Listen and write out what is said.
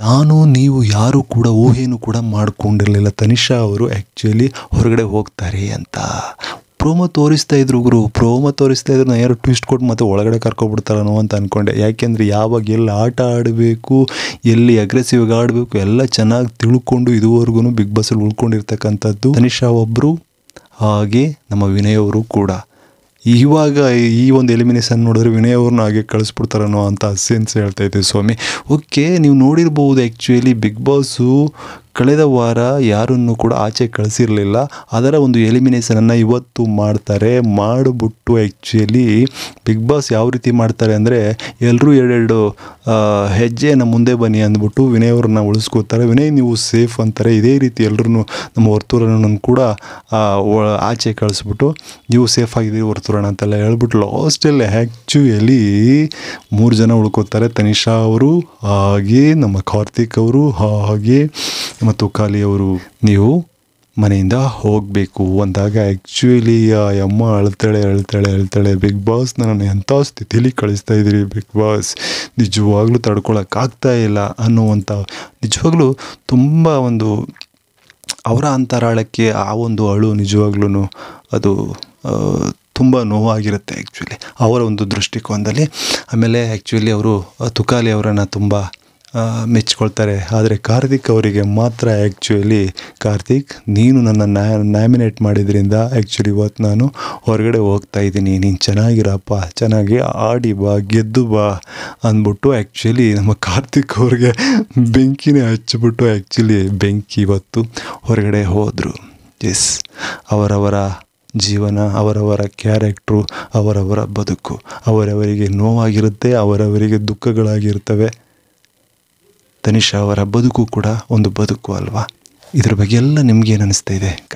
ನಾನು, ನೀವು, ಯಾರು ಕೂಡ ಊಹೆಯನ್ನು ಕೂಡ ಮಾಡ್ಕೊಂಡಿರಲಿಲ್ಲ. ತನಿಷಾ ಅವರು ಆ್ಯಕ್ಚುಲಿ ಹೊರಗಡೆ ಹೋಗ್ತಾರೆ ಅಂತ. ಪ್ರೋಮೋ ತೋರಿಸ್ತಾ ಇದ್ರು ಗುರು. ಪ್ರೋಮೋ ತೋರಿಸ್ತಾ ಇದ್ರು ನಾನು ಯಾರು ಟ್ವಿಸ್ಟ್ ಕೊಟ್ಟು ಮತ್ತೆ ಒಳಗಡೆ ಕರ್ಕೊಬಿಡ್ತಾರನೋ ಅಂತ ಅಂದ್ಕೊಂಡೆ ಯಾಕೆಂದರೆ ಯಾವಾಗ ಎಲ್ಲಿ ಆಟ ಆಡಬೇಕು, ಎಲ್ಲಿ ಅಗ್ರೆಸಿವ್ ಆಗಿ ಆಡಬೇಕು, ಎಲ್ಲ ಚೆನ್ನಾಗಿ ತಿಳ್ಕೊಂಡು ಇದುವರೆಗೂ ಬಿಗ್ ಬಾಸಲ್ಲಿ ಉಳ್ಕೊಂಡಿರ್ತಕ್ಕಂಥದ್ದು ತನಿಷಾ ಒಬ್ಬರು ಹಾಗೆ ನಮ್ಮ ವಿನಯ್ ಅವರು ಕೂಡ. ಇವಾಗ ಈ ಒಂದು ಎಲಿಮಿನೇಷನ್ ನೋಡಿದ್ರೆ ವಿನಯ್ ಅವ್ರನ್ನ ಹಾಗೆ ಕಳಿಸ್ಬಿಡ್ತಾರನೋ ಅಂತ ಸೆನ್ಸ್ ಹೇಳ್ತಾ ಇದ್ದೀವಿ ಸ್ವಾಮಿ. ಓಕೆ ನೀವು ನೋಡಿರ್ಬೋದು ಆ್ಯಕ್ಚುಲಿ ಬಿಗ್ ಬಾಸು ಕಳೆದ ವಾರ ಯಾರನ್ನು ಕೂಡ ಆಚೆ ಕಳಿಸಿರಲಿಲ್ಲ. ಅದರ ಒಂದು ಎಲಿಮಿನೇಷನನ್ನು ಇವತ್ತು ಮಾಡ್ತಾರೆ. ಮಾಡಿಬಿಟ್ಟು ಆ್ಯಕ್ಚುಲಿ ಬಿಗ್ ಬಾಸ್ ಯಾವ ರೀತಿ ಮಾಡ್ತಾರೆ ಅಂದರೆ ಎಲ್ಲರೂ ಎರಡೆರಡು ಹೆಜ್ಜೆಯನ್ನು ಮುಂದೆ ಬನ್ನಿ ಅಂದ್ಬಿಟ್ಟು ವಿನಯ್ ಅವ್ರನ್ನ ಉಳಿಸ್ಕೋತಾರೆ. ವಿನಯ್ ನೀವು ಸೇಫ್ ಅಂತಾರೆ. ಇದೇ ರೀತಿ ಎಲ್ಲರೂ ನಮ್ಮ ವರ್ತೂರನ್ನು ಕೂಡ ಆಚೆ ಕಳಿಸ್ಬಿಟ್ಟು ನೀವು ಸೇಫ್ ಆಗಿದ್ದೀರಿ ವರ್ತೂರಣ ಅಂತೆಲ್ಲ ಹೇಳ್ಬಿಟ್ಟು ಲಾಸ್ಟಲ್ಲಿ ಆ್ಯಕ್ಚುಯಲಿ ಮೂರು ಜನ ಉಳ್ಕೋತಾರೆ. ತನಿಷಾ ಅವರು, ಹಾಗೆ ನಮ್ಮ ಕಾರ್ತಿಕ್ ಅವರು, ಹಾಗೆ ನಮ್ಮ ಖಾಲಿ ಅವರು ನೀವು ಮನೆಯಿಂದ ಹೋಗಬೇಕು ಅಂದಾಗ ಆ್ಯಕ್ಚುಲಿ ಆ ಅಮ್ಮ ಅಳ್ತಾಳೆ ಅಳ್ತಾಳೆ ಅಳ್ತಾಳೆ ಬಿಗ್ ಬಾಸ್ ನನ್ನ ಎಂಥ ಸ್ಥಿತಿಲಿ ಕಳಿಸ್ತಾ ಇದ್ದೀರಿ ಬಿಗ್ ಬಾಸ್ ನಿಜವಾಗ್ಲೂ ತಡ್ಕೊಳಕ್ಕಾಗ್ತಾ ಇಲ್ಲ ಅನ್ನುವಂಥ ನಿಜವಾಗ್ಲೂ ತುಂಬ ಒಂದು ಅವರ ಅಂತರಾಳಕ್ಕೆ ಆ ಒಂದು ಅಳು ನಿಜವಾಗ್ಲೂ ಅದು ತುಂಬ ನೋವಾಗಿರುತ್ತೆ ಆ್ಯಕ್ಚುಲಿ ಅವರ ಒಂದು ದೃಷ್ಟಿಕೋನದಲ್ಲಿ. ಆಮೇಲೆ ಆ್ಯಕ್ಚುಲಿ ಅವರು, ತುಕಾಲಿ ಅವರನ್ನು ತುಂಬ ಮೆಚ್ಕೊಳ್ತಾರೆ ಆದರೆ ಕಾರ್ತಿಕ್ ಅವರಿಗೆ ಮಾತ್ರ ಆ್ಯಕ್ಚುಲಿ ಕಾರ್ತಿಕ್, ನೀನು ನನ್ನ ನ್ಯಾಮಿನೇಟ್ ಮಾಡಿದ್ರಿಂದ ಆ್ಯಕ್ಚುಲಿ ಇವತ್ತು ನಾನು ಹೊರಗಡೆ ಹೋಗ್ತಾ ಇದ್ದೀನಿ. ನೀನು ಚೆನ್ನಾಗಿರಪ್ಪ, ಚೆನ್ನಾಗಿ ಆಡಿ ಬಾ, ಗೆದ್ದು ಬಾ ಅಂದ್ಬಿಟ್ಟು ಆ್ಯಕ್ಚುಲಿ ನಮ್ಮ ಕಾರ್ತಿಕ್ ಅವ್ರಿಗೆ ಬೆಂಕಿನೇ ಹಚ್ಚಿಬಿಟ್ಟು ಆ್ಯಕ್ಚುಲಿ ಬೆಂಕಿ ಇವತ್ತು ಹೊರಗಡೆ ಹೋದರು. ಎಸ್ ಅವರವರ ಜೀವನ, ಅವರವರ ಕ್ಯಾರೆಕ್ಟ್ರು ಅವರವರ ಬದುಕು, ಅವರವರಿಗೆ ನೋವಾಗಿರುತ್ತೆ, ಅವರವರಿಗೆ ದುಃಖಗಳಾಗಿರ್ತವೆ. ತನಿಷಾ ಅವರ ಬದುಕು ಕೂಡ ಒಂದು ಬದುಕು ಅಲ್ವಾ? ಇದ್ರ ಬಗ್ಗೆ ಎಲ್ಲ ನಿಮ್ಗೆ ಅನಿಸ್ತಾ ಇದೆ?